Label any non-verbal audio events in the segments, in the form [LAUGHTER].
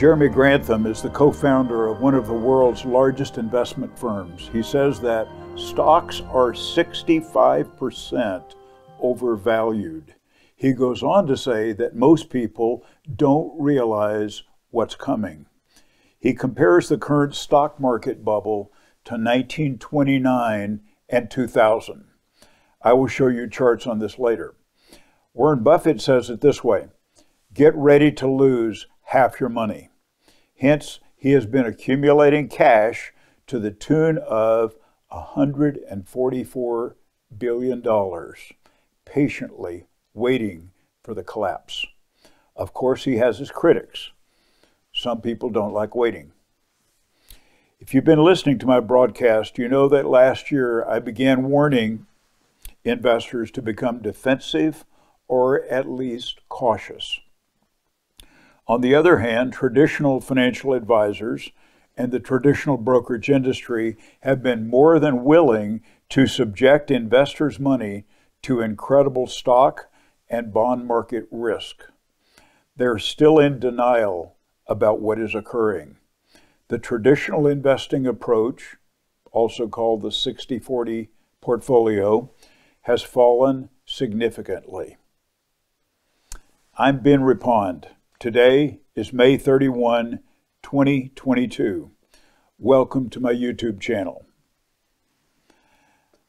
Jeremy Grantham is the co founder of one of the world's largest investment firms. He says that stocks are 65% overvalued. He goes on to say that most people don't realize what's coming. He compares the current stock market bubble to 1929 and 2000. I will show you charts on this later. Warren Buffett says it this way Get ready to lose half your money. Hence, he has been accumulating cash to the tune of $144 billion, patiently waiting for the collapse. Of course, he has his critics. Some people don't like waiting. If you've been listening to my broadcast, you know that last year I began warning investors to become defensive or at least cautious. On the other hand, traditional financial advisors and the traditional brokerage industry have been more than willing to subject investors' money to incredible stock and bond market risk. They're still in denial about what is occurring. The traditional investing approach, also called the 60 40 portfolio, has fallen significantly. I'm Ben Reppond. Today is May 31, 2022. Welcome to my YouTube channel.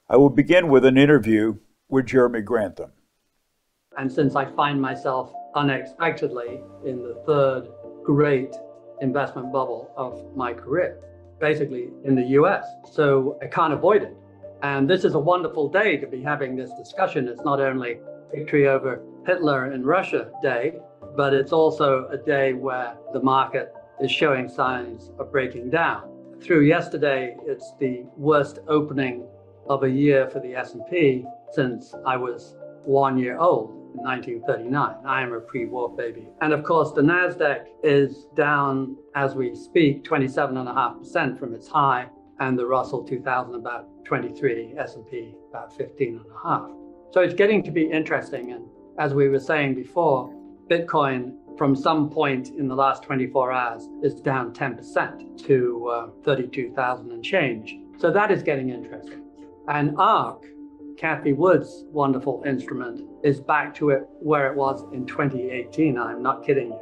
I will begin with an interview with Jeremy Grantham. And since I find myself unexpectedly in the third great investment bubble of my career, basically in the US, so I can't avoid it. And this is a wonderful day to be having this discussion. It's not only victory over Hitler in Russia day, but it's also a day where the market is showing signs of breaking down. Through yesterday, it's the worst opening of a year for the S&P since I was one year old in 1939. I am a pre-war baby. And of course, the Nasdaq is down as we speak 27.5% from its high and the Russell 2000 about 23, S&P about 15.5. So it's getting to be interesting and as we were saying before, Bitcoin from some point in the last 24 hours is down 10% to uh, 32,000 and change. So that is getting interesting. And ARK, Cathie Wood's wonderful instrument, is back to it where it was in 2018. I'm not kidding you.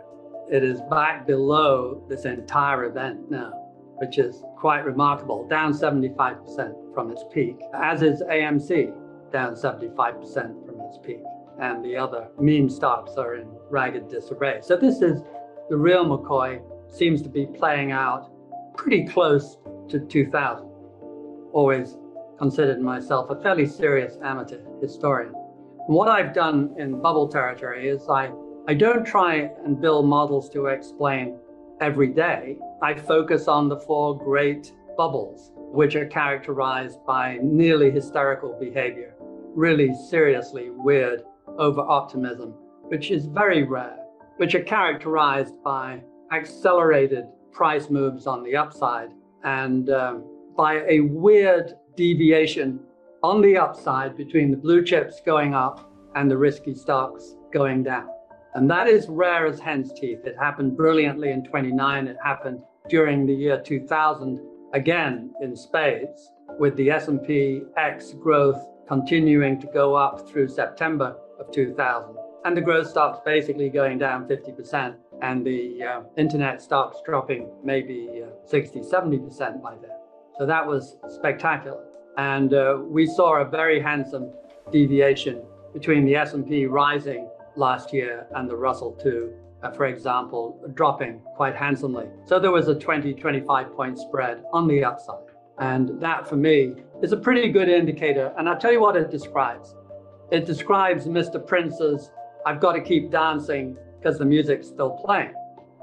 It is back below this entire event now, which is quite remarkable, down 75% from its peak, as is AMC, down 75% from its peak and the other meme stocks are in ragged disarray. So this is the real McCoy seems to be playing out pretty close to 2000. Always considered myself a fairly serious amateur historian. And what I've done in bubble territory is I, I don't try and build models to explain every day. I focus on the four great bubbles, which are characterized by nearly hysterical behavior, really seriously weird over optimism, which is very rare, which are characterized by accelerated price moves on the upside and um, by a weird deviation on the upside between the blue chips going up and the risky stocks going down. And that is rare as hen's teeth. It happened brilliantly in 29. It happened during the year 2000, again in spades, with the S&P X growth continuing to go up through September of 2000. And the growth stocks basically going down 50%, and the uh, internet stocks dropping maybe uh, 60, 70% by then. So that was spectacular. And uh, we saw a very handsome deviation between the S&P rising last year and the Russell 2, uh, for example, dropping quite handsomely. So there was a 20, 25 point spread on the upside. And that for me is a pretty good indicator. And I'll tell you what it describes. It describes Mr. Prince's I've got to keep dancing because the music's still playing.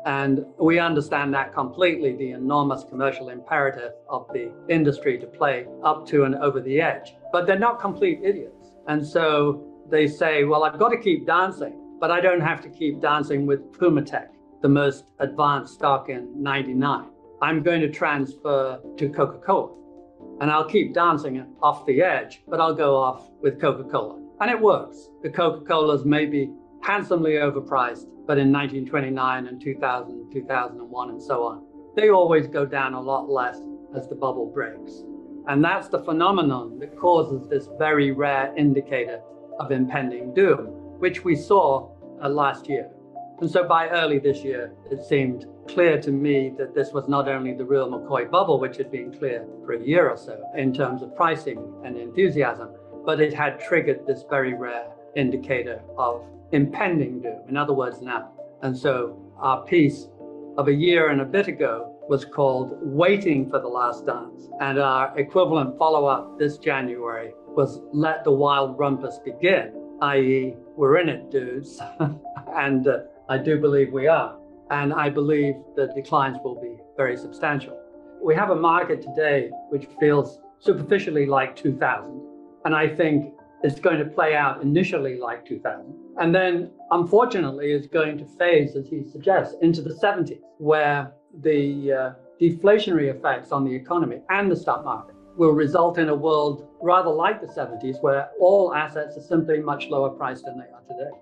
And we understand that completely the enormous commercial imperative of the industry to play up to and over the edge. But they're not complete idiots. And so they say, well, I've got to keep dancing, but I don't have to keep dancing with Pumatech, the most advanced stock in 99. I'm going to transfer to Coca Cola. And I'll keep dancing off the edge, but I'll go off with Coca Cola. And it works. The Coca Colas maybe handsomely overpriced, but in 1929 and 2000, 2001, and so on, they always go down a lot less as the bubble breaks. And that's the phenomenon that causes this very rare indicator of impending doom, which we saw uh, last year. And so by early this year, it seemed clear to me that this was not only the real McCoy bubble, which had been clear for a year or so in terms of pricing and enthusiasm, but it had triggered this very rare indicator of impending doom. In other words, now. And so our piece of a year and a bit ago was called Waiting for the Last Dance. And our equivalent follow up this January was Let the Wild Rumpus Begin, i.e., we're in it, dudes. [LAUGHS] and uh, I do believe we are. And I believe the declines will be very substantial. We have a market today which feels superficially like 2000. And I think it's going to play out initially like 2000. And then, unfortunately, is going to phase, as he suggests, into the 70s, where the uh, deflationary effects on the economy and the stock market will result in a world rather like the 70s, where all assets are simply much lower priced than they are today.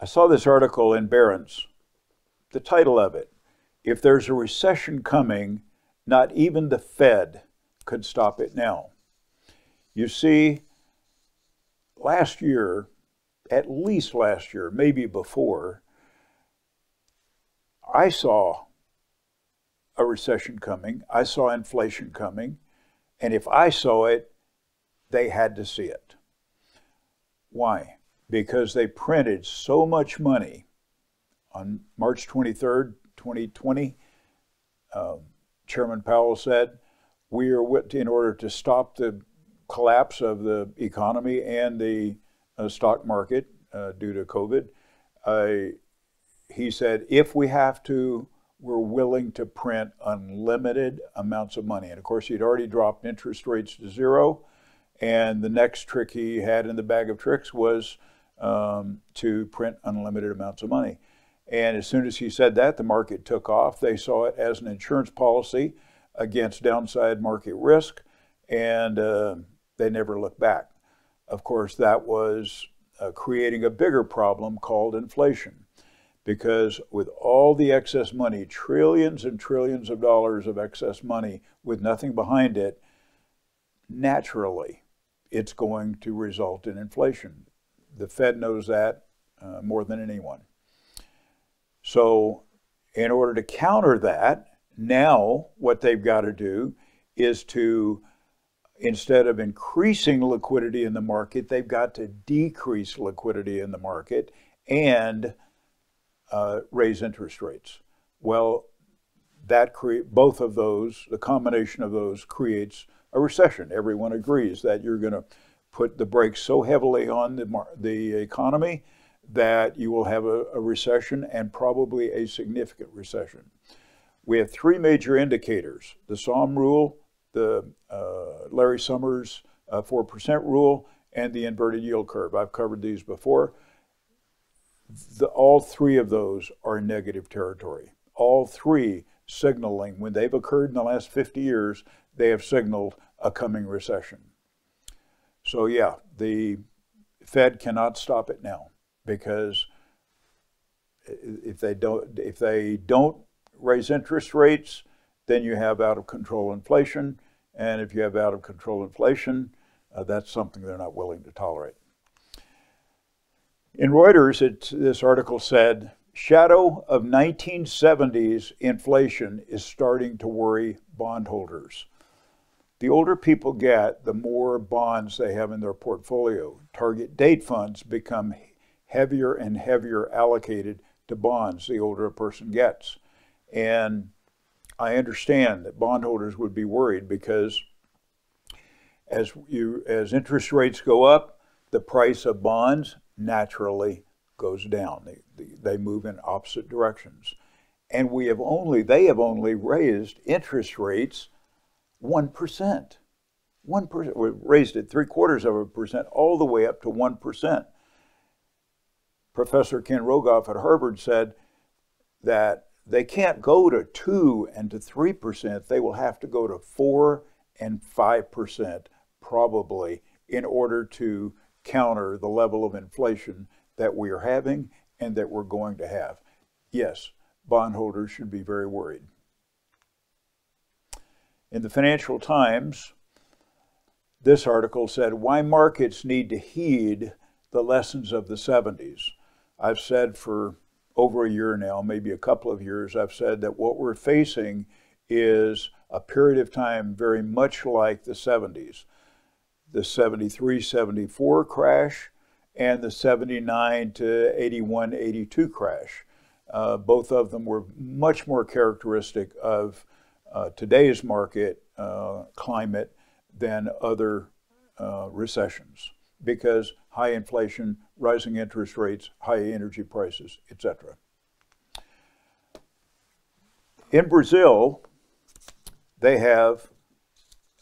I saw this article in Barron's. The title of it If There's a Recession Coming, Not Even the Fed Could Stop It Now. You see, last year, at least last year, maybe before, I saw a recession coming. I saw inflation coming. And if I saw it, they had to see it. Why? Because they printed so much money on March 23rd, 2020. Uh, Chairman Powell said, We are in order to stop the collapse of the economy and the uh, stock market uh, due to COVID. He said, if we have to, we're willing to print unlimited amounts of money. And of course, he'd already dropped interest rates to zero. And the next trick he had in the bag of tricks was um, to print unlimited amounts of money. And as soon as he said that, the market took off. They saw it as an insurance policy against downside market risk, and uh, they never looked back. Of course, that was uh, creating a bigger problem called inflation. Because with all the excess money, trillions and trillions of dollars of excess money with nothing behind it, naturally it's going to result in inflation. The Fed knows that uh, more than anyone. So, in order to counter that, now what they've got to do is to instead of increasing liquidity in the market, they've got to decrease liquidity in the market and uh, raise interest rates. Well, that create both of those, the combination of those creates a recession. Everyone agrees that you're going to put the brakes so heavily on the, the economy that you will have a, a recession and probably a significant recession. We have three major indicators the Sahm rule, the uh, Larry Summers uh, 4% rule, and the inverted yield curve. I've covered these before. The, all three of those are negative territory. All three signaling, when they've occurred in the last 50 years, they have signaled a coming recession. So, yeah, the Fed cannot stop it now because if they don't, if they don't raise interest rates, then you have out of control inflation. And if you have out of control inflation, uh, that's something they're not willing to tolerate. In Reuters, it, this article said, shadow of 1970s inflation is starting to worry bondholders. The older people get, the more bonds they have in their portfolio. Target date funds become heavier and heavier allocated to bonds the older a person gets. And I understand that bondholders would be worried because as you as interest rates go up, the price of bonds naturally goes down. They, they move in opposite directions. And we have only they have only raised interest rates 1%. 1%. We raised it three quarters of a percent all the way up to 1%. Professor Ken Rogoff at Harvard said that they can't go to 2 and to 3%. They will have to go to 4 and 5% probably in order to counter the level of inflation that we are having and that we're going to have. Yes, bondholders should be very worried. In the Financial Times, this article said why markets need to heed the lessons of the 70s. I've said for over a year now, maybe a couple of years, I've said that what we're facing is a period of time very much like the 70s. The 73 74 crash and the 79 to 81 82 crash. Uh, both of them were much more characteristic of uh, today's market uh, climate than other uh, recessions because high inflation, rising interest rates, high energy prices, etc. In Brazil, they have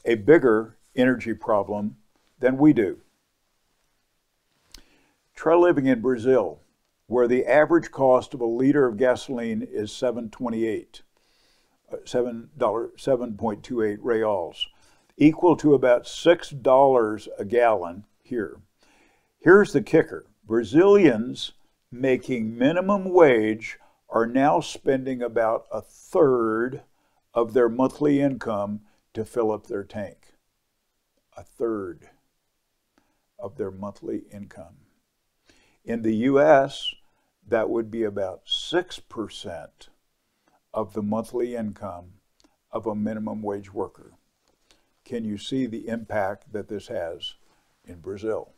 a bigger energy problem than we do. Try living in Brazil, where the average cost of a liter of gasoline is 728, uh, $7, 7.28 reals, equal to about $6 a gallon here. Here's the kicker. Brazilians making minimum wage are now spending about a third of their monthly income to fill up their tank. A third of their monthly income. In the US, that would be about 6% of the monthly income of a minimum wage worker. Can you see the impact that this has in Brazil?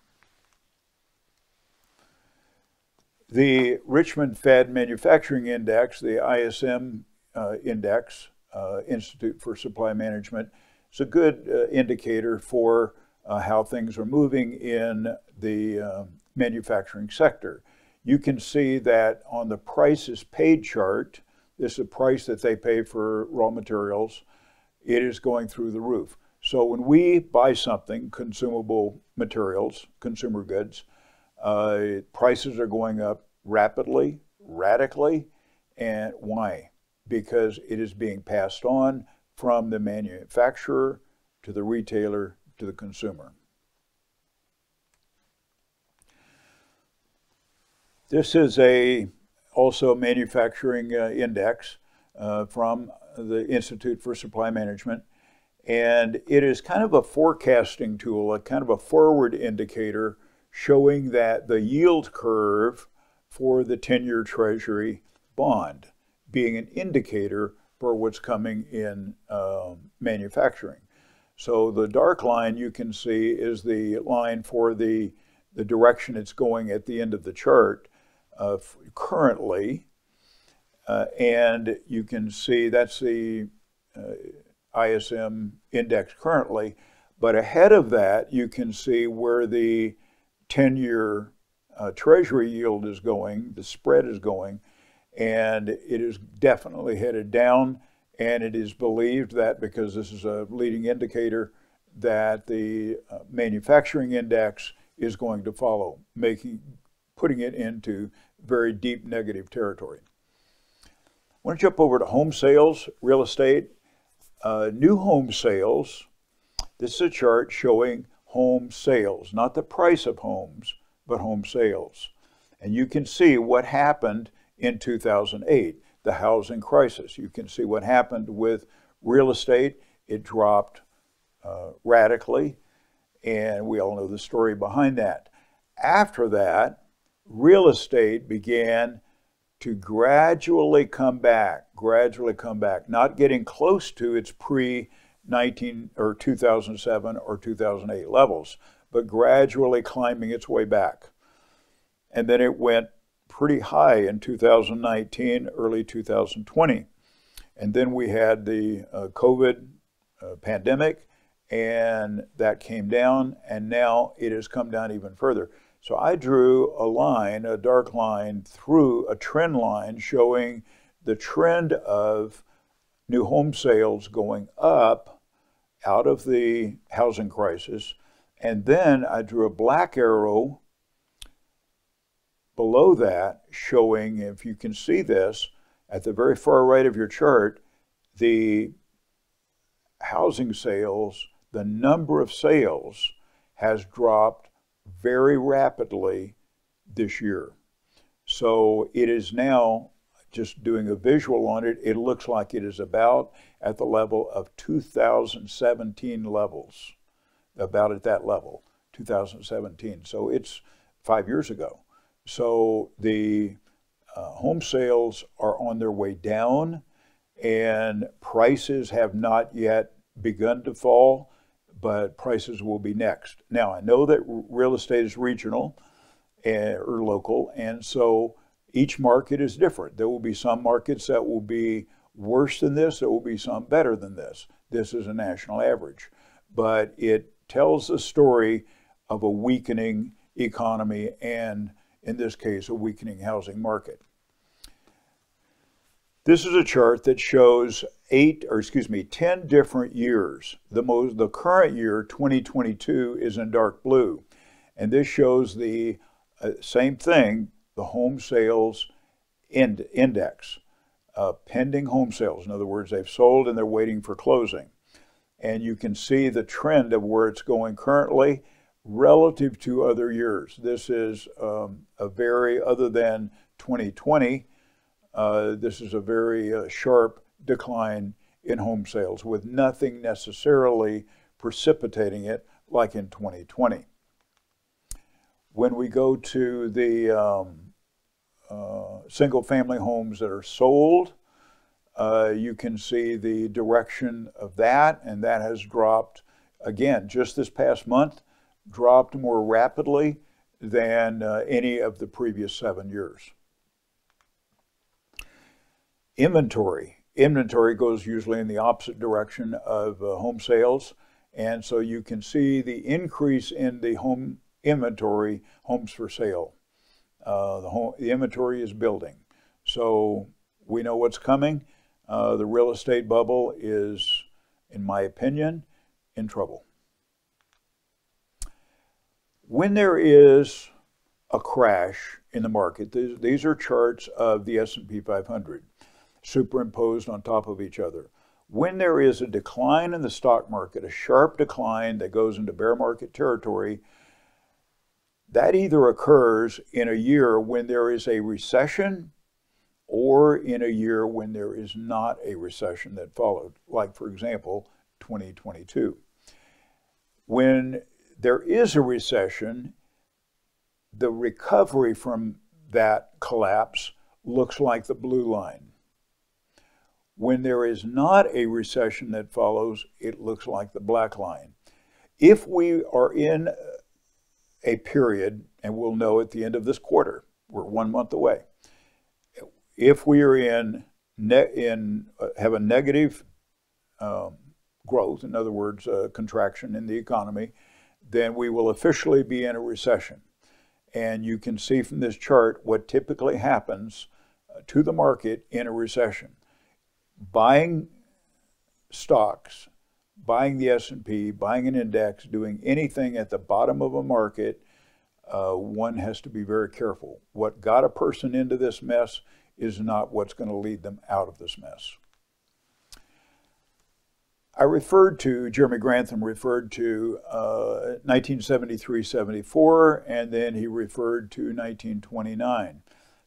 The Richmond Fed Manufacturing Index, the ISM uh, index, uh, Institute for Supply Management, is a good uh, indicator for uh, how things are moving in the um, manufacturing sector. You can see that on the prices paid chart, this is a price that they pay for raw materials, it is going through the roof. So when we buy something, consumable materials, consumer goods, uh, prices are going up rapidly, radically, and why? Because it is being passed on from the manufacturer to the retailer to the consumer. This is a also manufacturing uh, index uh, from the Institute for Supply Management. And it is kind of a forecasting tool, a kind of a forward indicator showing that the yield curve for the 10 year Treasury bond being an indicator for what's coming in um, manufacturing. So the dark line you can see is the line for the, the direction it's going at the end of the chart uh, currently. Uh, and you can see that's the uh, ISM index currently. But ahead of that, you can see where the 10 year uh, Treasury yield is going, the spread is going, and it is definitely headed down. And it is believed that because this is a leading indicator, that the uh, manufacturing index is going to follow, making putting it into very deep negative territory. I want to jump over to home sales, real estate. Uh, new home sales. This is a chart showing home sales, not the price of homes, but home sales. And you can see what happened in 2008, the housing crisis. You can see what happened with real estate. It dropped uh, radically, and we all know the story behind that. After that, real estate began to gradually come back, gradually come back, not getting close to its pre 19 or 2007 or 2008 levels, but gradually climbing its way back. And then it went pretty high in 2019, early 2020. And then we had the uh, COVID uh, pandemic, and that came down, and now it has come down even further. So I drew a line, a dark line, through a trend line showing the trend of new home sales going up out of the housing crisis. And then I drew a black arrow below that showing, if you can see this, at the very far right of your chart, the housing sales, the number of sales has dropped very rapidly this year. So it is now just doing a visual on it, it looks like it is about at the level of 2017 levels, about at that level, 2017. So it's five years ago. So the uh, home sales are on their way down, and prices have not yet begun to fall, but prices will be next. Now, I know that real estate is regional and, or local, and so each market is different. There will be some markets that will be worse than this, there will be some better than this. This is a national average. But it tells the story of a weakening economy and, in this case, a weakening housing market. This is a chart that shows eight, or excuse me, 10 different years. The most, the current year, 2022, is in dark blue. And this shows the uh, same thing, the home sales ind index, uh, pending home sales. In other words, they've sold and they're waiting for closing. And you can see the trend of where it's going currently relative to other years. This is um, a very, other than 2020, uh, this is a very uh, sharp decline in home sales with nothing necessarily precipitating it like in 2020. When we go to the um, uh, single family homes that are sold, uh, you can see the direction of that, and that has dropped again just this past month, dropped more rapidly than uh, any of the previous seven years. Inventory. Inventory goes usually in the opposite direction of uh, home sales. And so you can see the increase in the home inventory, homes for sale. Uh, the, home, the inventory is building. So we know what's coming. Uh, the real estate bubble is, in my opinion, in trouble. When there is a crash in the market, these, these are charts of the S&P 500 superimposed on top of each other. When there is a decline in the stock market, a sharp decline that goes into bear market territory, that either occurs in a year when there is a recession or in a year when there is not a recession that followed, like, for example, 2022. When there is a recession, the recovery from that collapse looks like the blue line. When there is not a recession that follows, it looks like the black line. If we are in a period, and we'll know at the end of this quarter, we're one month away. If we are in, in uh, have a negative um, growth, in other words, a contraction in the economy, then we will officially be in a recession. And you can see from this chart what typically happens uh, to the market in a recession buying stocks, buying the S&P, buying an index, doing anything at the bottom of a market, uh, one has to be very careful. What got a person into this mess is not what's going to lead them out of this mess. I referred to, Jeremy Grantham referred to uh, 1973-74, and then he referred to 1929.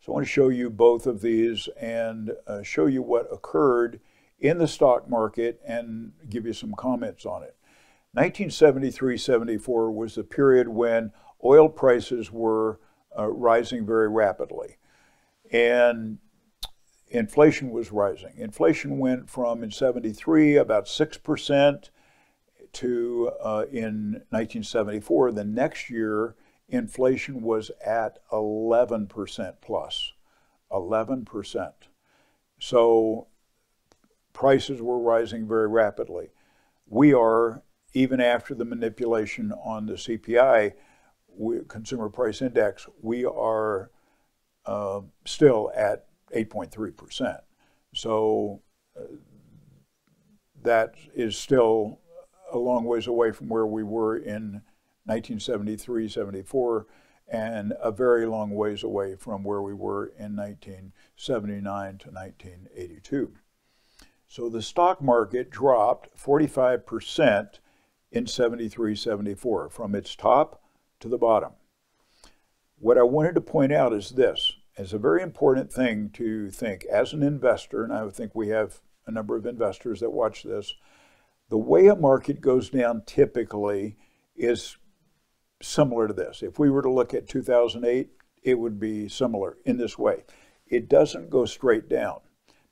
So I want to show you both of these and uh, show you what occurred in the stock market and give you some comments on it. 1973-74 was the period when oil prices were uh, rising very rapidly and inflation was rising. Inflation went from in 73 about 6% to uh, in 1974, the next year inflation was at 11% plus. 11%. So prices were rising very rapidly. We are, even after the manipulation on the CPI, we, Consumer Price Index, we are uh, still at 8.3%. So uh, that is still a long ways away from where we were in 1973, 74, and a very long ways away from where we were in 1979 to 1982. So the stock market dropped 45% in 73, 74, from its top to the bottom. What I wanted to point out is this is a very important thing to think as an investor, and I think we have a number of investors that watch this. The way a market goes down typically is similar to this. If we were to look at 2008, it would be similar in this way. It doesn't go straight down.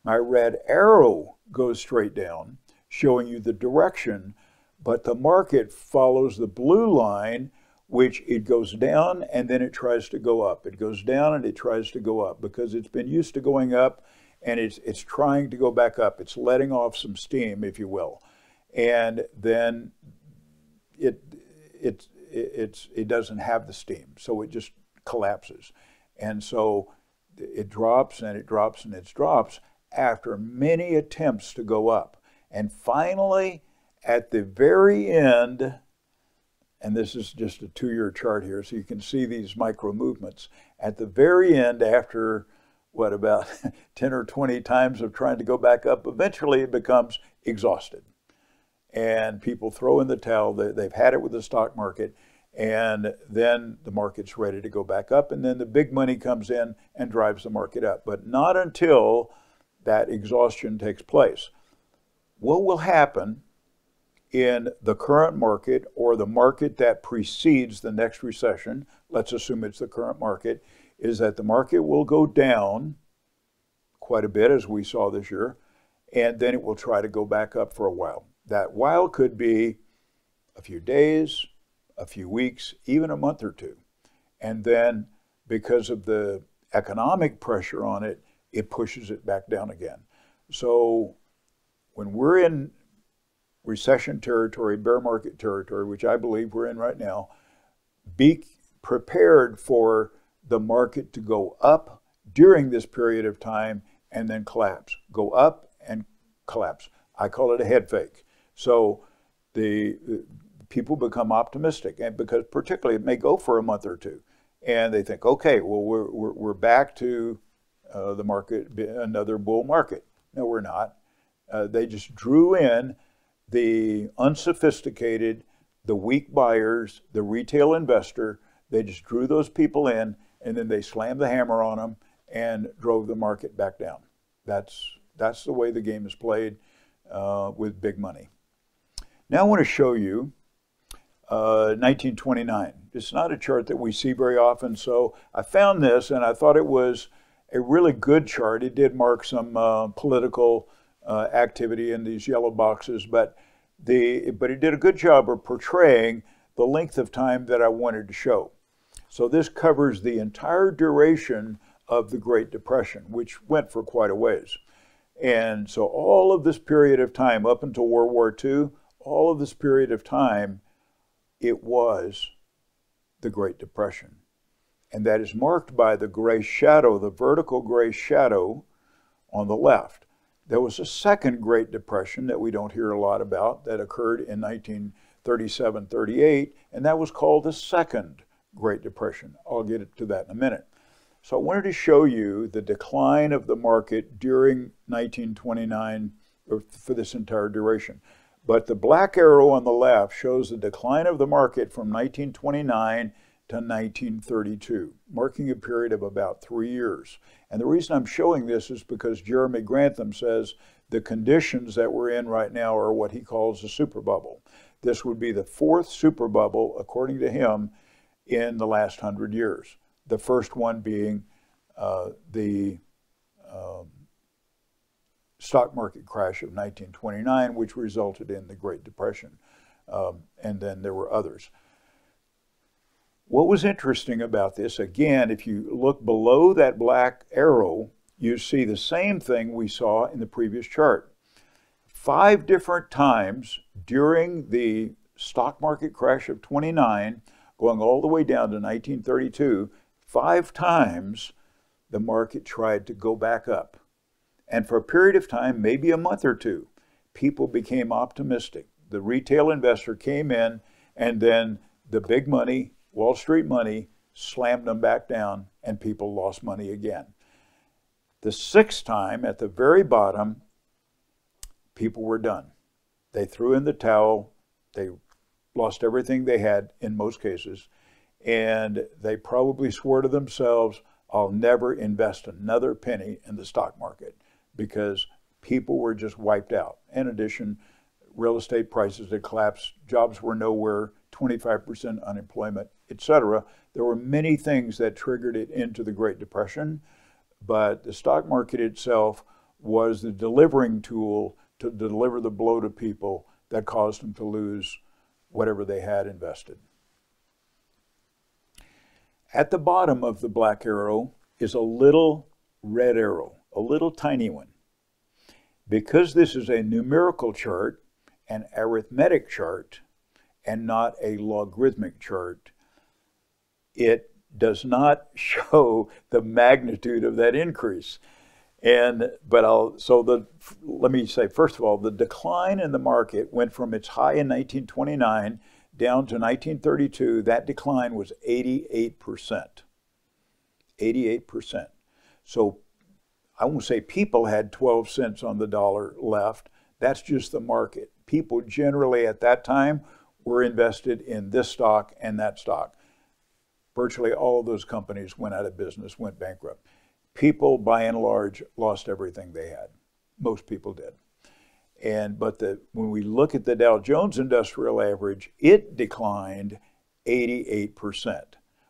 My red arrow goes straight down, showing you the direction, but the market follows the blue line, which it goes down and then it tries to go up. It goes down and it tries to go up because it's been used to going up and it's, it's trying to go back up. It's letting off some steam, if you will. And then it, it, it, it's, it doesn't have the steam, so it just collapses. And so it drops and it drops and it drops after many attempts to go up. And finally, at the very end, and this is just a two year chart here, so you can see these micro movements. At the very end, after what about [LAUGHS] 10 or 20 times of trying to go back up, eventually it becomes exhausted. And people throw in the towel, they've had it with the stock market, and then the market's ready to go back up, and then the big money comes in and drives the market up. But not until that exhaustion takes place. What will happen in the current market or the market that precedes the next recession, let's assume it's the current market, is that the market will go down quite a bit as we saw this year, and then it will try to go back up for a while. That while could be a few days, a few weeks, even a month or two. And then because of the economic pressure on it, it pushes it back down again. So when we're in recession territory, bear market territory, which I believe we're in right now, be prepared for the market to go up during this period of time and then collapse. Go up and collapse. I call it a head fake. So the, the people become optimistic, and because particularly it may go for a month or two, and they think, okay, well we're we're, we're back to uh, the market, another bull market. No, we're not. Uh, they just drew in the unsophisticated, the weak buyers, the retail investor. They just drew those people in, and then they slammed the hammer on them and drove the market back down. That's that's the way the game is played uh, with big money. Now I want to show you 1929. Uh, it's not a chart that we see very often, so I found this and I thought it was a really good chart. It did mark some uh, political uh, activity in these yellow boxes, but the but it did a good job of portraying the length of time that I wanted to show. So this covers the entire duration of the Great Depression, which went for quite a ways. And so all of this period of time up until World War II, all of this period of time it was the Great Depression. And that is marked by the gray shadow, the vertical gray shadow on the left. There was a second Great Depression that we don't hear a lot about that occurred in 1937 38, and that was called the Second Great Depression. I'll get to that in a minute. So I wanted to show you the decline of the market during 1929 for this entire duration. But the black arrow on the left shows the decline of the market from 1929 to 1932, marking a period of about three years. And the reason I'm showing this is because Jeremy Grantham says the conditions that we're in right now are what he calls a super bubble. This would be the fourth super bubble, according to him, in the last hundred years. The first one being uh, the um, stock market crash of 1929, which resulted in the Great Depression. Um, and then there were others. What was interesting about this, again, if you look below that black arrow, you see the same thing we saw in the previous chart. Five different times during the stock market crash of 29, going all the way down to 1932, five times the market tried to go back up. And for a period of time, maybe a month or two, people became optimistic. The retail investor came in, and then the big money, Wall Street money, slammed them back down, and people lost money again. The sixth time, at the very bottom, people were done. They threw in the towel, they lost everything they had in most cases, and they probably swore to themselves, I'll never invest another penny in the stock market because people were just wiped out. In addition, real estate prices had collapsed, jobs were nowhere, 25% unemployment, etc. There were many things that triggered it into the Great Depression, but the stock market itself was the delivering tool to deliver the blow to people that caused them to lose whatever they had invested. At the bottom of the black arrow is a little red arrow, a little tiny one. Because this is a numerical chart, an arithmetic chart, and not a logarithmic chart, it does not [LAUGHS] show the magnitude of that increase. And but I'll so the let me say first of all the decline in the market went from its high in 1929 down to 1932. That decline was 88 percent. 88 percent. So I won't say people had 12 cents on the dollar left. That's just the market. People generally at that time were invested in this stock and that stock. Virtually all of those companies went out of business, went bankrupt people by and large lost everything they had. Most people did. And but the when we look at the Dow Jones Industrial Average, it declined 88%.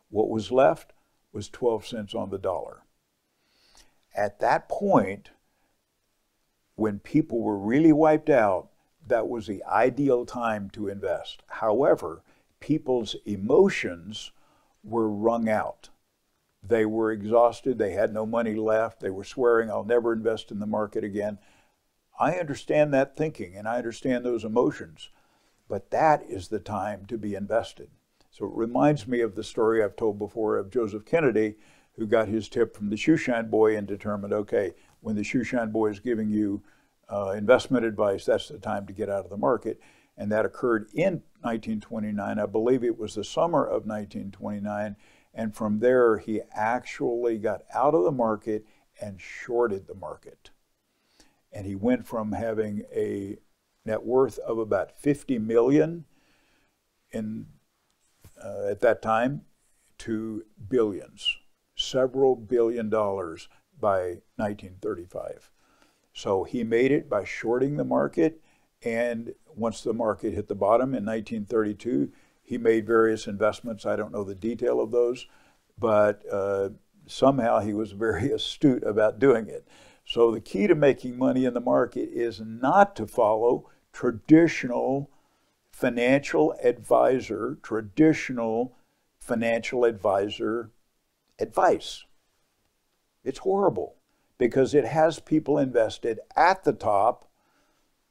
What was left was 12 cents on the dollar. At that point, when people were really wiped out, that was the ideal time to invest. However, people's emotions were wrung out. They were exhausted. They had no money left. They were swearing, I'll never invest in the market again. I understand that thinking and I understand those emotions, but that is the time to be invested. So it reminds me of the story I've told before of Joseph Kennedy, who got his tip from the shoeshine boy and determined, okay, when the shoeshine boy is giving you uh, investment advice, that's the time to get out of the market. And that occurred in 1929. I believe it was the summer of 1929. And from there, he actually got out of the market and shorted the market. And he went from having a net worth of about 50 million in uh, at that time to billions, several billion dollars by 1935. So he made it by shorting the market. And once the market hit the bottom in 1932, he made various investments. I don't know the detail of those, but uh, somehow he was very [LAUGHS] astute about doing it. So the key to making money in the market is not to follow traditional financial advisor, traditional financial advisor advice. It's horrible because it has people invested at the top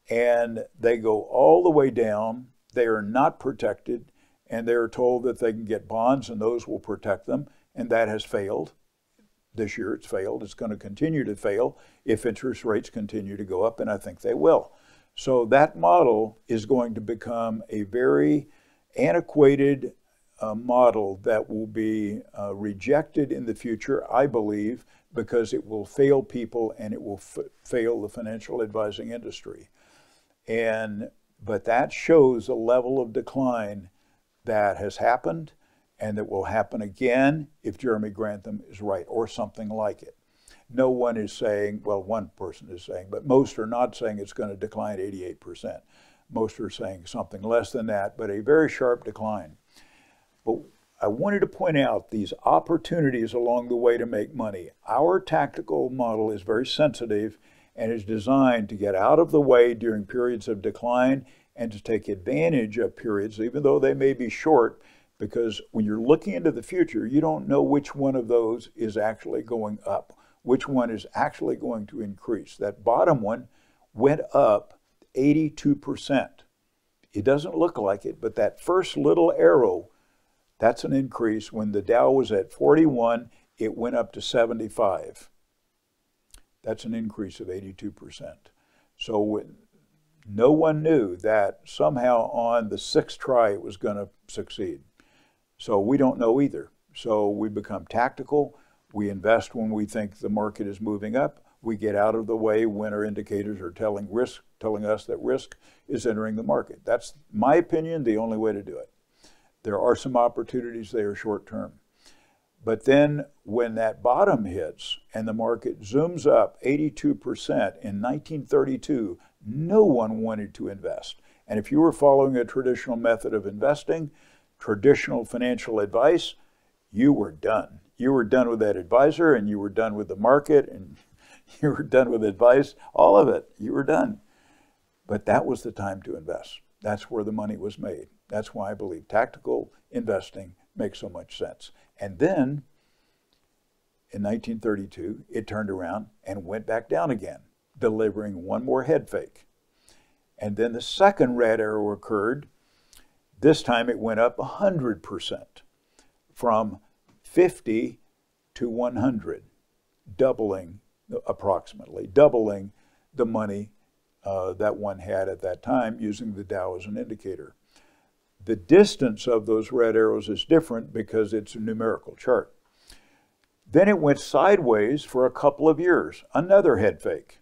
and they go all the way down. They are not protected and they're told that they can get bonds and those will protect them, and that has failed. This year it's failed. It's going to continue to fail if interest rates continue to go up, and I think they will. So that model is going to become a very antiquated uh, model that will be uh, rejected in the future, I believe, because it will fail people and it will fail the financial advising industry. And but that shows a level of decline that has happened and that will happen again if Jeremy Grantham is right or something like it. No one is saying, well, one person is saying, but most are not saying it's going to decline 88%. Most are saying something less than that, but a very sharp decline. But I wanted to point out these opportunities along the way to make money. Our tactical model is very sensitive and is designed to get out of the way during periods of decline and to take advantage of periods, even though they may be short, because when you're looking into the future, you don't know which one of those is actually going up, which one is actually going to increase. That bottom one went up 82%. It doesn't look like it, but that first little arrow, that's an increase. When the Dow was at 41, it went up to 75. That's an increase of 82%. So when, no one knew that somehow on the sixth try it was going to succeed. So we don't know either. So we become tactical. We invest when we think the market is moving up. We get out of the way when our indicators are telling risk, telling us that risk is entering the market. That's my opinion, the only way to do it. There are some opportunities, there short term. But then when that bottom hits and the market zooms up 82% in 1932, no one wanted to invest. And if you were following a traditional method of investing, traditional financial advice, you were done. You were done with that advisor and you were done with the market and [LAUGHS] you were done with advice, all of it. You were done. But that was the time to invest. That's where the money was made. That's why I believe tactical investing makes so much sense. And then in 1932, it turned around and went back down again, delivering one more head fake. And then the second red arrow occurred. This time it went up 100% from 50 to 100, doubling approximately, doubling the money uh, that one had at that time using the Dow as an indicator. The distance of those red arrows is different because it's a numerical chart. Then it went sideways for a couple of years, another head fake.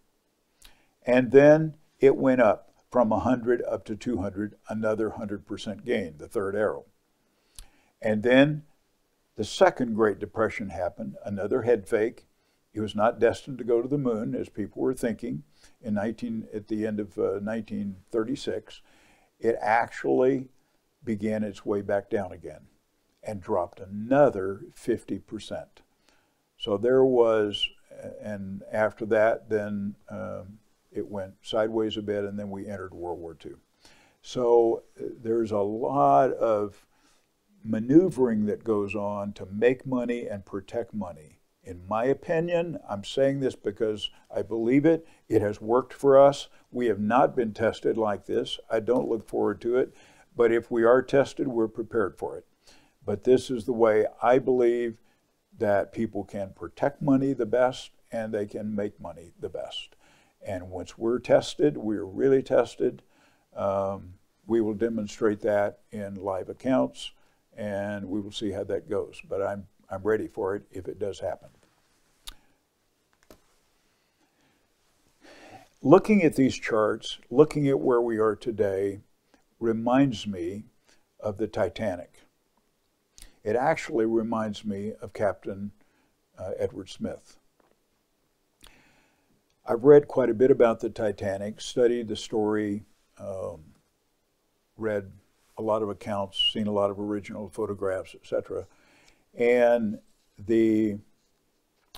And then it went up from 100 up to 200, another 100% gain, the third arrow. And then the second Great Depression happened, another head fake. It was not destined to go to the moon, as people were thinking in 19, at the end of uh, 1936. It actually began its way back down again and dropped another 50%. So there was, and after that, then um, it went sideways a bit, and then we entered World War II. So uh, there's a lot of maneuvering that goes on to make money and protect money. In my opinion, I'm saying this because I believe it. It has worked for us. We have not been tested like this. I don't look forward to it. But if we are tested, we're prepared for it. But this is the way I believe that people can protect money the best and they can make money the best. And once we're tested, we're really tested. Um, we will demonstrate that in live accounts and we will see how that goes. But I'm, I'm ready for it if it does happen. Looking at these charts, looking at where we are today, reminds me of the Titanic. It actually reminds me of Captain uh, Edward Smith. I've read quite a bit about the Titanic, studied the story, um, read a lot of accounts, seen a lot of original photographs, etc. And the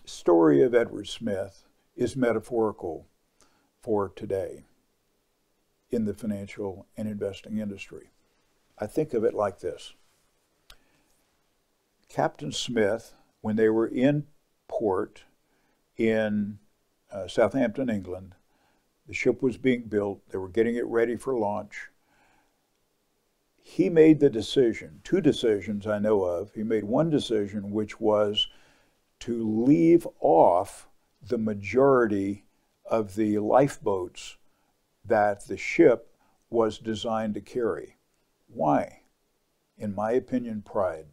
story of Edward Smith is metaphorical for today in the financial and investing industry. I think of it like this Captain Smith, when they were in port in uh, Southampton, England, the ship was being built, they were getting it ready for launch he made the decision, two decisions I know of. He made one decision, which was to leave off the majority of the lifeboats that the ship was designed to carry. Why? In my opinion, pride.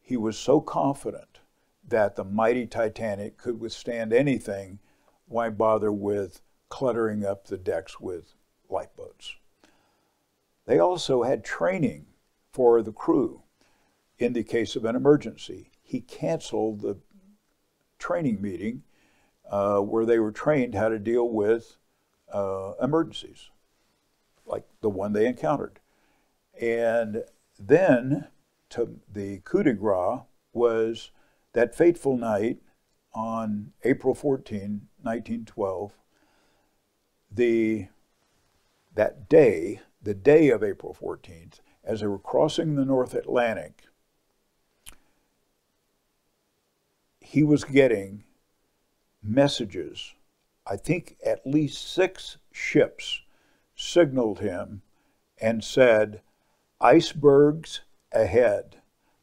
He was so confident that the mighty Titanic could withstand anything. Why bother with cluttering up the decks with lifeboats? They also had training for the crew in the case of an emergency. He canceled the training meeting uh, where they were trained how to deal with uh, emergencies, like the one they encountered. And then to the coup de grace was that fateful night on April 14, 1912. The, that day, the day of April 14th, as they were crossing the North Atlantic, he was getting messages. I think at least six ships signaled him and said, Icebergs ahead.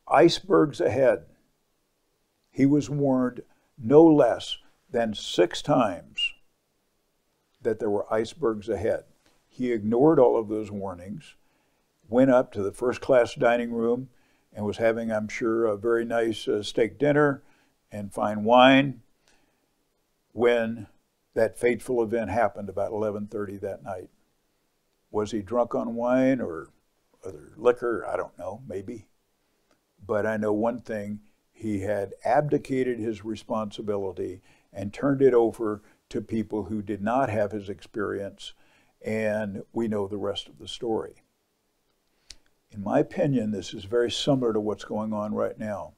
Icebergs ahead. He was warned no less than six times that there were icebergs ahead. He ignored all of those warnings, went up to the first class dining room, and was having, I'm sure, a very nice uh, steak dinner and fine wine when that fateful event happened about 11:30 that night. Was he drunk on wine or other liquor, I don't know, maybe. But I know one thing he had abdicated his responsibility and turned it over to people who did not have his experience, and we know the rest of the story. In my opinion, this is very similar to what's going on right now.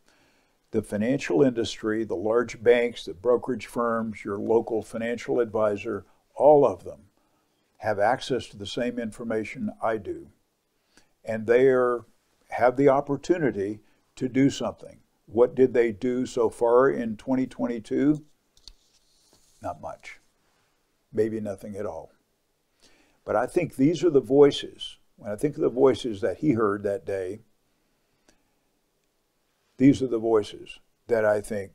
The financial industry, the large banks, the brokerage firms, your local financial advisor, all of them have access to the same information I do. And they are, have the opportunity to do something. What did they do so far in 2022? Not much. Maybe nothing at all. But I think these are the voices. When I think of the voices that he heard that day, these are the voices that I think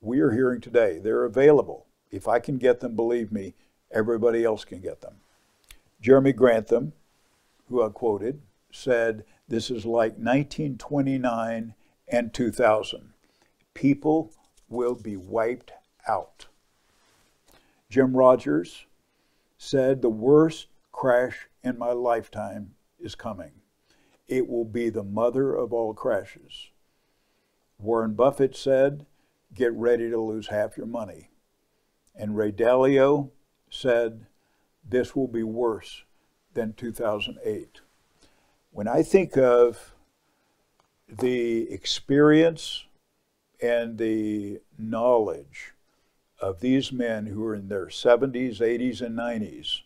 we are hearing today. They're available. If I can get them, believe me, everybody else can get them. Jeremy Grantham, who I quoted, said, This is like 1929 and 2000. People will be wiped out. Jim Rogers said, The worst crash in my lifetime is coming. It will be the mother of all crashes. Warren Buffett said, Get ready to lose half your money. And Ray Dalio said, This will be worse than 2008. When I think of the experience and the knowledge of these men who are in their 70s, 80s, and 90s,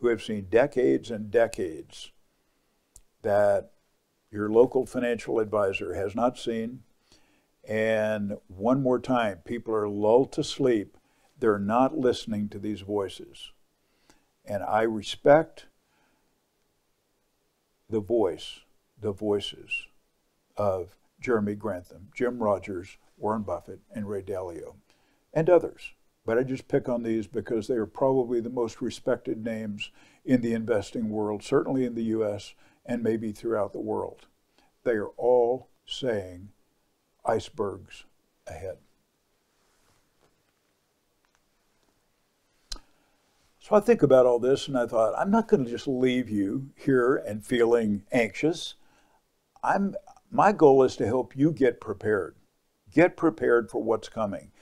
who have seen decades and decades that your local financial advisor has not seen. And one more time, people are lulled to sleep. They're not listening to these voices. And I respect the voice, the voices of Jeremy Grantham, Jim Rogers, Warren Buffett, and Ray Dalio, and others. But I just pick on these because they are probably the most respected names in the investing world, certainly in the US and maybe throughout the world. They are all saying icebergs ahead. So I think about all this and I thought, I'm not going to just leave you here and feeling anxious. I'm, my goal is to help you get prepared. Get prepared for what's coming.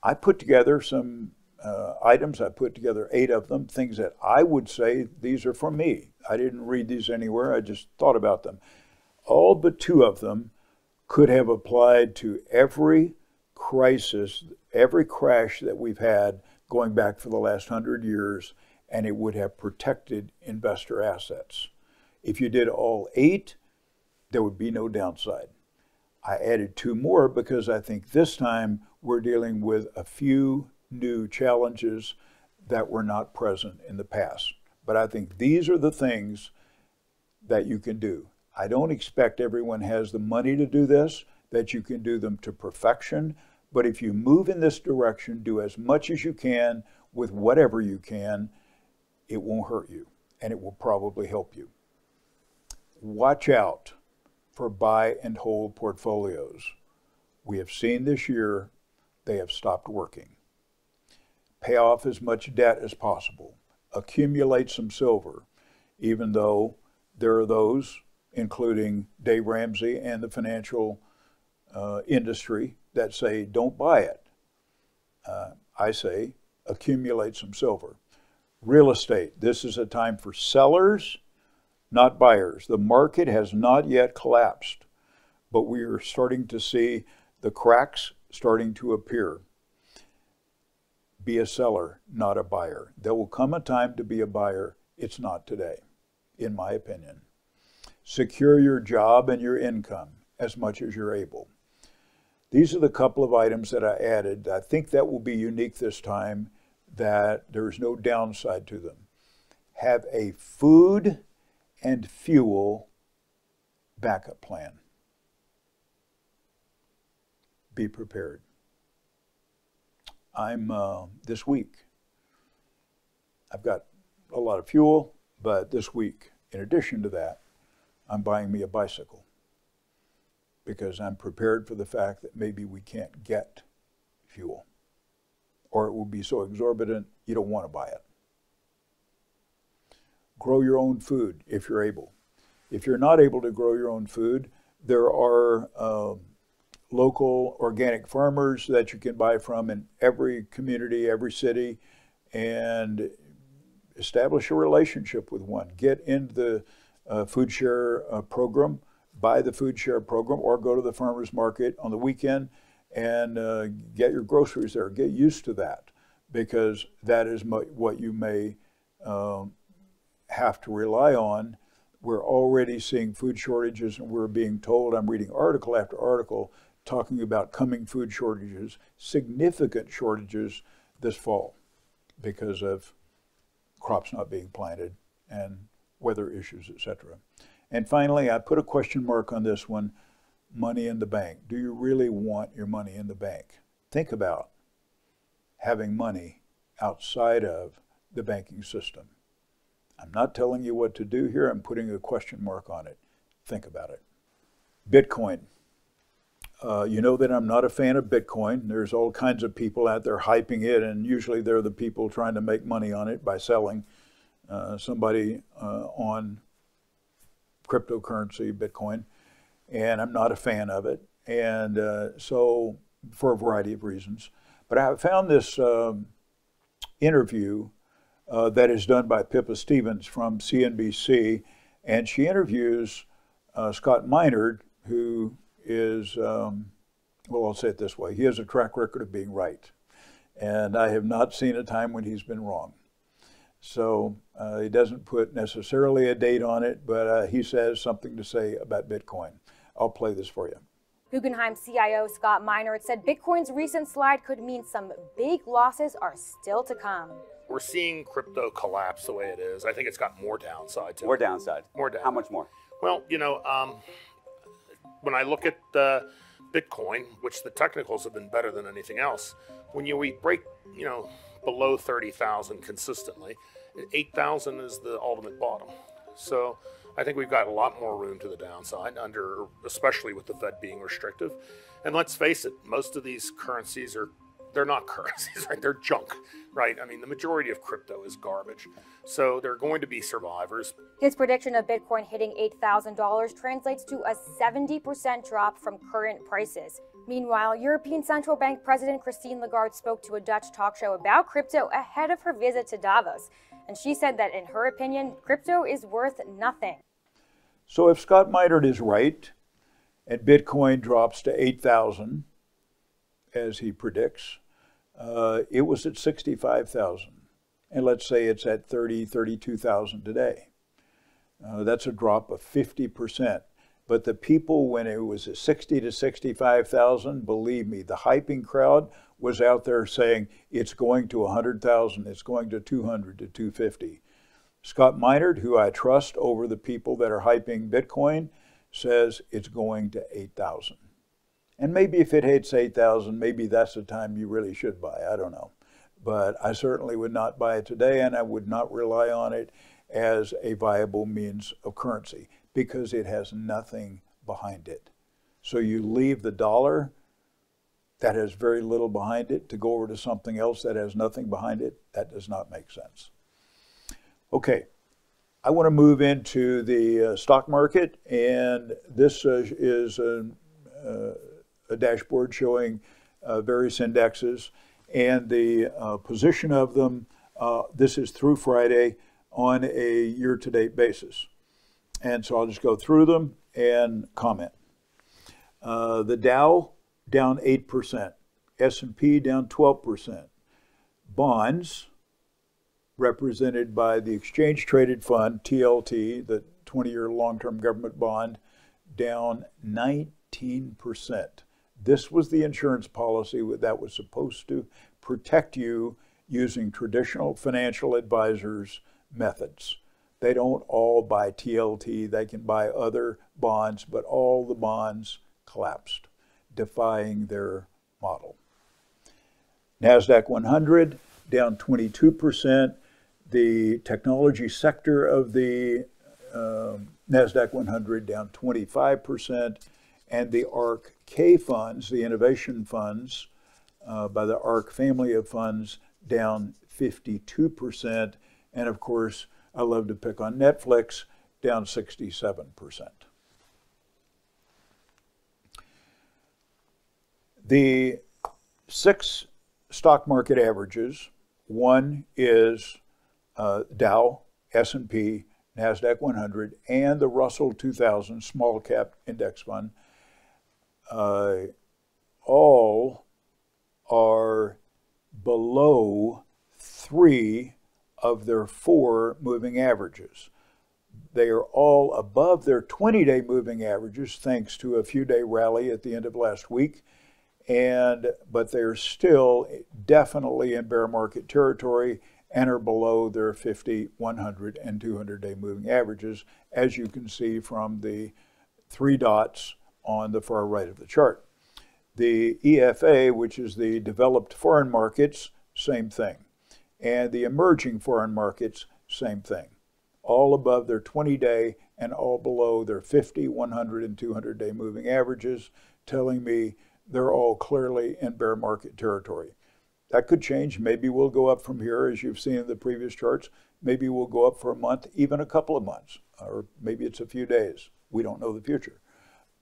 I put together some uh, items, I put together eight of them, things that I would say these are for me. I didn't read these anywhere, I just thought about them. All but two of them could have applied to every crisis, every crash that we've had going back for the last hundred years, and it would have protected investor assets. If you did all eight, there would be no downside. I added two more because I think this time we're dealing with a few new challenges that were not present in the past. But I think these are the things that you can do. I don't expect everyone has the money to do this, that you can do them to perfection, but if you move in this direction, do as much as you can with whatever you can, it won't hurt you and it will probably help you. Watch out for buy and hold portfolios. We have seen this year they have stopped working. Pay off as much debt as possible. Accumulate some silver, even though there are those, including Dave Ramsey and the financial uh, industry, that say don't buy it. Uh, I say accumulate some silver. Real estate, this is a time for sellers, not buyers. The market has not yet collapsed, but we are starting to see the cracks starting to appear. Be a seller, not a buyer. There will come a time to be a buyer. It's not today, in my opinion. Secure your job and your income as much as you're able. These are the couple of items that I added. I think that will be unique this time, that there's no downside to them. Have a food and fuel backup plan. Be prepared. I'm uh, this week. I've got a lot of fuel, but this week, in addition to that, I'm buying me a bicycle because I'm prepared for the fact that maybe we can't get fuel or it will be so exorbitant you don't want to buy it. Grow your own food if you're able. If you're not able to grow your own food, there are um, local organic farmers that you can buy from in every community, every city, and establish a relationship with one. Get into the uh, food share uh, program, buy the food share program, or go to the farmers market on the weekend and uh, get your groceries there. Get used to that because that is what you may um, have to rely on. We're already seeing food shortages, and we're being told, I'm reading article after article talking about coming food shortages, significant shortages this fall because of crops not being planted and weather issues, etc. And finally, I put a question mark on this one money in the bank. Do you really want your money in the bank? Think about having money outside of the banking system. I'm not telling you what to do here, I'm putting a question mark on it. Think about it. Bitcoin. Uh, you know that I'm not a fan of Bitcoin. There's all kinds of people out there hyping it, and usually they're the people trying to make money on it by selling uh, somebody uh, on cryptocurrency, Bitcoin. And I'm not a fan of it. And uh, so, for a variety of reasons. But I found this um, interview uh, that is done by Pippa Stevens from CNBC, and she interviews uh, Scott Minerd, who is, um, well, I'll say it this way he has a track record of being right. And I have not seen a time when he's been wrong. So uh, he doesn't put necessarily a date on it, but uh, he says something to say about Bitcoin. I'll play this for you. Guggenheim CIO Scott Minerd said Bitcoin's recent slide could mean some big losses are still to come. We're seeing crypto collapse the way it is. I think it's got more downside. more downside. More down. How much more? Well, you know, um, when I look at uh, Bitcoin, which the technicals have been better than anything else, when you we break, you know, below 30,000 consistently, 8,000 is the ultimate bottom. So I think we've got a lot more room to the downside under, especially with the Fed being restrictive. And let's face it, most of these currencies are they're not [LAUGHS] currencies, right? They're junk, right? I mean, the majority of crypto is garbage. So there are going to be survivors. His prediction of Bitcoin hitting $8,000 translates to a 70% drop from current prices. Meanwhile, European Central Bank President Christine Lagarde spoke to a Dutch talk show about crypto ahead of her visit to Davos. And she said that, in her opinion, crypto is worth nothing. So if Scott Minerd is right, and Bitcoin drops to 8,000, as he predicts, uh, it was at 65,000. And let's say it's at 30, 32,000 today. Uh, that's a drop of 50%. But the people, when it was at 60 to 65,000, believe me, the hyping crowd was out there saying it's going to 100,000, it's going to 200 to 250. Scott Minerd, who I trust over the people that are hyping Bitcoin, says it's going to 8,000. And maybe if it hits 8,000, maybe that's the time you really should buy. I don't know. But I certainly would not buy it today, and I would not rely on it as a viable means of currency because it has nothing behind it. So you leave the dollar that has very little behind it to go over to something else that has nothing behind it. That does not make sense. Okay, I want to move into the uh, stock market, and this uh, is a, uh, a, dashboard showing uh, various indexes and the uh, position of them. Uh, this is through Friday on a year-to-date basis, and so I'll just go through them and comment. the Dow down 8%, S&P down 12%. Bonds represented by the exchange traded fund TLT, the 20-year long-term government bond, down 19%. This was the insurance policy that was supposed to protect you using traditional financial advisors methods. They don't all buy TLT, they can buy other bonds, but all the bonds collapsed defying their model. NASDAQ 100 down 22%. The technology sector of the um, NASDAQ 100 down 25%. And the ARK K funds, the innovation funds uh, by the ARK family of funds, down 52%. And of course, I love to pick on Netflix, down 67%. The six stock market averages, one is uh, Dow, S&P, Nasdaq 100, and the Russell 2000 Small Cap Index Fund, uh, all are below three of their four moving averages. They are all above their 20 day moving averages thanks to a few day rally at the end of last week. And but they're still definitely in bear market territory and are below their 50, 100, and 200 day moving averages, as you can see from the three dots on the far right of the chart. The EFA, which is the developed foreign markets, same thing. And the emerging foreign markets, same thing. All above their 20 day and all below their 50, 100, and 200 day moving averages, telling me they're all clearly in bear market territory. That could change. Maybe we'll go up from here, as you've seen in the previous charts. Maybe we'll go up for a month, even a couple of months, or maybe it's a few days. We don't know the future.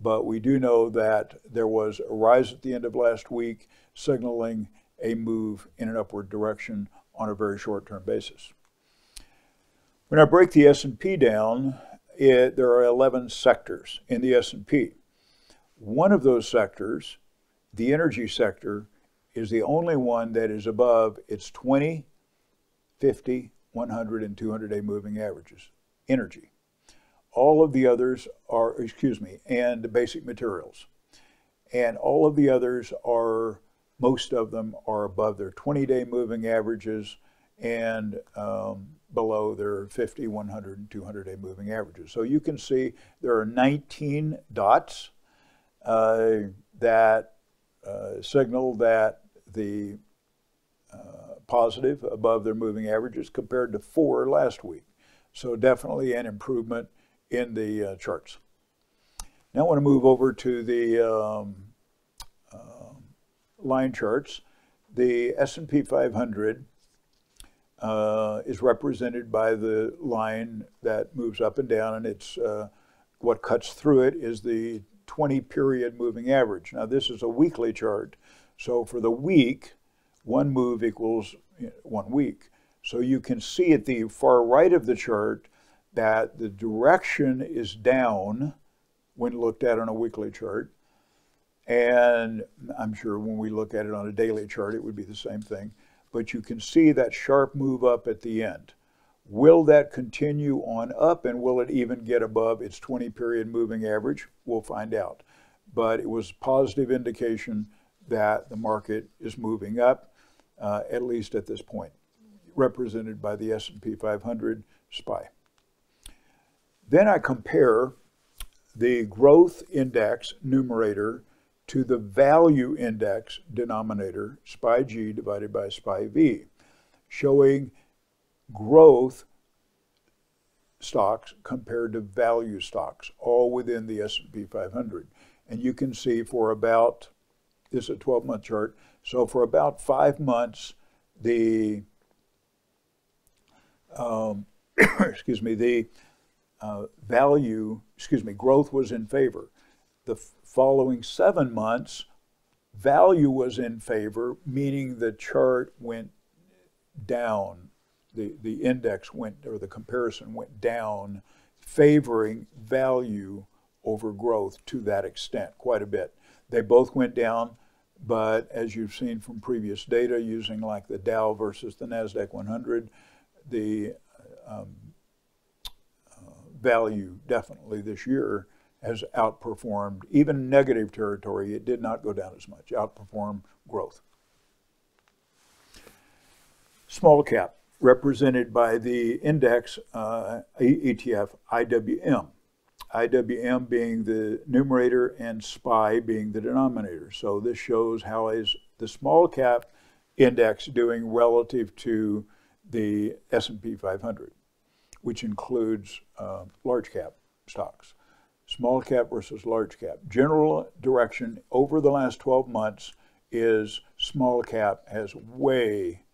But we do know that there was a rise at the end of last week, signaling a move in an upward direction on a very short-term basis. When I break the S&P down, it, there are 11 sectors in the S&P. One of those sectors, the energy sector, is the only one that is above its 20, 50, 100, and 200 day moving averages. Energy. All of the others are, excuse me, and basic materials. And all of the others are, most of them are above their 20 day moving averages and um, below their 50, 100, and 200 day moving averages. So you can see there are 19 dots uh, that uh, signal that the uh, positive above their moving averages compared to four last week. So definitely an improvement in the uh, charts. Now I want to move over to the um, uh, line charts. The S&P 500 uh, is represented by the line that moves up and down, and it's uh, what cuts through it is the 20 period moving average. Now this is a weekly chart, so for the week, one move equals one week. So you can see at the far right of the chart that the direction is down when looked at on a weekly chart. And I'm sure when we look at it on a daily chart, it would be the same thing. But you can see that sharp move up at the end. Will that continue on up and will it even get above its 20 period moving average? We'll find out. But it was positive indication that the market is moving up, uh, at least at this point, represented by the S&P 500 SPY. Then I compare the growth index numerator to the value index denominator, SPY-G divided by SPY-V, showing growth stocks compared to value stocks, all within the S&P 500. And you can see for about this is a 12 month chart. So for about five months, the um, [COUGHS] excuse me, the uh, value, excuse me, growth was in favor. The following seven months, value was in favor, meaning the chart went down. The, the index went, or the comparison went down, favoring value over growth to that extent, quite a bit. They both went down but as you've seen from previous data using like the Dow versus the NASDAQ 100, the um, uh, value definitely this year has outperformed, even negative territory, it did not go down as much, outperform growth. Small cap, represented by the index uh, ETF IWM. IWM being the numerator and SPY being the denominator. So this shows how is the small cap index doing relative to the S&P 500, which includes uh, large cap stocks. Small cap versus large cap. General direction over the last 12 months is small cap has way,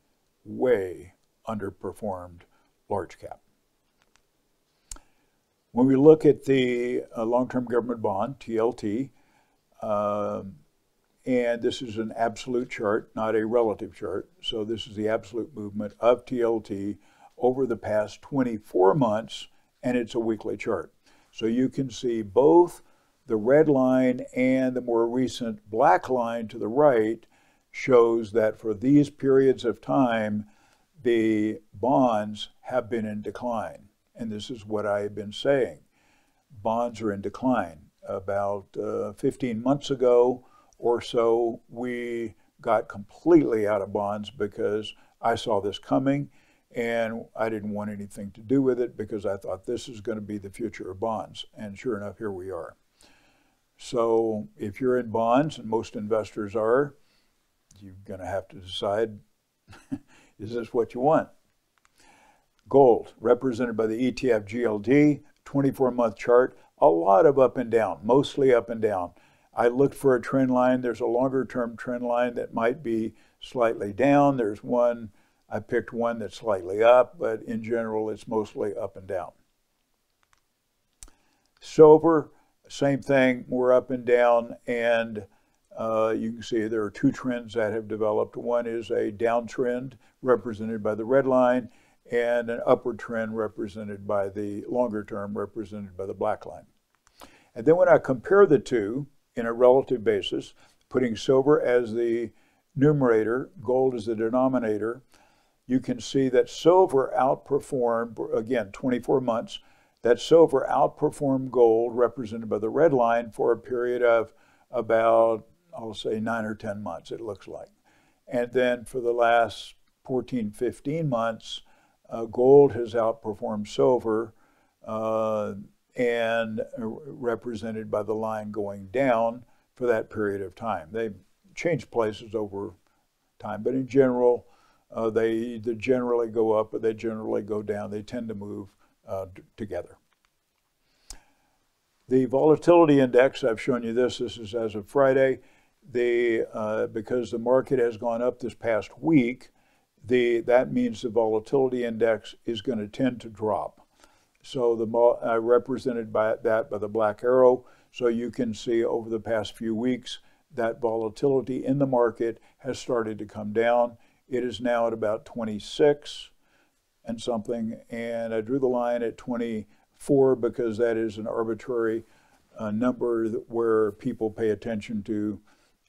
way underperformed large cap. When we look at the uh, long-term government bond, TLT, um, and this is an absolute chart, not a relative chart. So this is the absolute movement of TLT over the past 24 months, and it's a weekly chart. So you can see both the red line and the more recent black line to the right shows that for these periods of time, the bonds have been in decline. And this is what I have been saying. Bonds are in decline. About uh, 15 months ago or so, we got completely out of bonds because I saw this coming and I didn't want anything to do with it because I thought this is going to be the future of bonds. And sure enough, here we are. So if you're in bonds, and most investors are, you're going to have to decide [LAUGHS] is this what you want? Gold, represented by the ETF GLD, 24 month chart, a lot of up and down, mostly up and down. I looked for a trend line. There's a longer term trend line that might be slightly down. There's one I picked one that's slightly up, but in general, it's mostly up and down. Silver, same thing, more up and down, and uh, you can see there are two trends that have developed. One is a downtrend represented by the red line, and an upward trend represented by the longer term represented by the black line. And then when I compare the two in a relative basis, putting silver as the numerator, gold as the denominator, you can see that silver outperformed, again, 24 months, that silver outperformed gold, represented by the red line, for a period of about, I'll say, nine or 10 months, it looks like. And then for the last 14, 15 months, uh, gold has outperformed silver uh, and represented by the line going down for that period of time. They change places over time, but in general, uh, they either generally go up or they generally go down. They tend to move uh, together. The volatility index, I've shown you this, this is as of Friday. The, uh, because the market has gone up this past week, the, that means the volatility index is going to tend to drop. So the uh, represented by that by the black arrow. So you can see over the past few weeks that volatility in the market has started to come down. It is now at about 26 and something, and I drew the line at 24 because that is an arbitrary uh, number where people pay attention to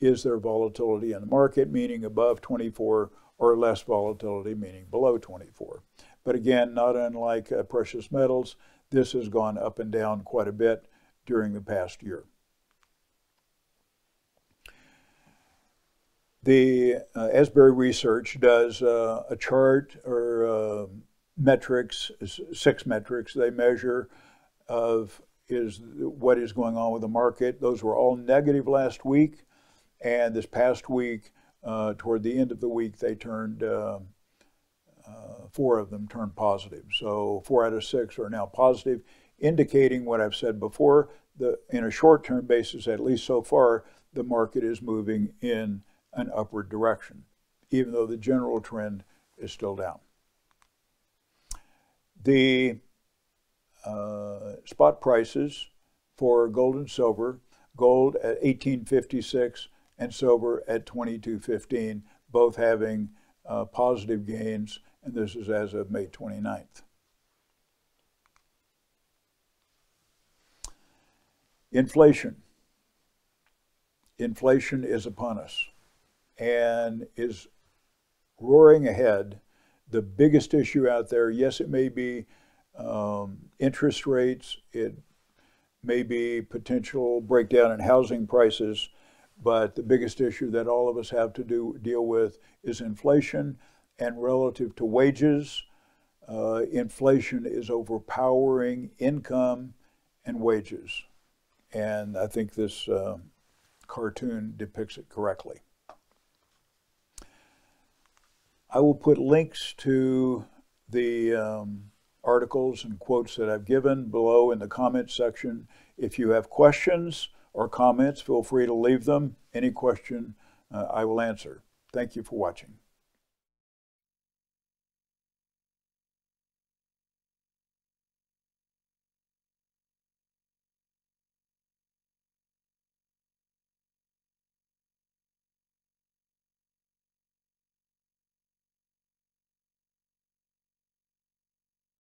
is there volatility in the market, meaning above 24, or less volatility, meaning below 24. But again, not unlike uh, precious metals, this has gone up and down quite a bit during the past year. The uh, Asbury Research does uh, a chart or uh, metrics, six metrics they measure of is what is going on with the market. Those were all negative last week, and this past week, uh, toward the end of the week, they turned uh, uh, four of them turned positive. So four out of six are now positive, indicating what I've said before. The in a short-term basis, at least so far, the market is moving in an upward direction, even though the general trend is still down. The uh, spot prices for gold and silver, gold at 1856 and silver at 2215, both having uh, positive gains, and this is as of May 29th. Inflation. Inflation is upon us and is roaring ahead. The biggest issue out there, yes, it may be um, interest rates, it may be potential breakdown in housing prices, but the biggest issue that all of us have to do deal with is inflation and relative to wages. Uh, inflation is overpowering income and wages. And I think this uh, cartoon depicts it correctly. I will put links to the um, articles and quotes that I've given below in the comments section. If you have questions or comments, feel free to leave them. Any question uh, I will answer. Thank you for watching.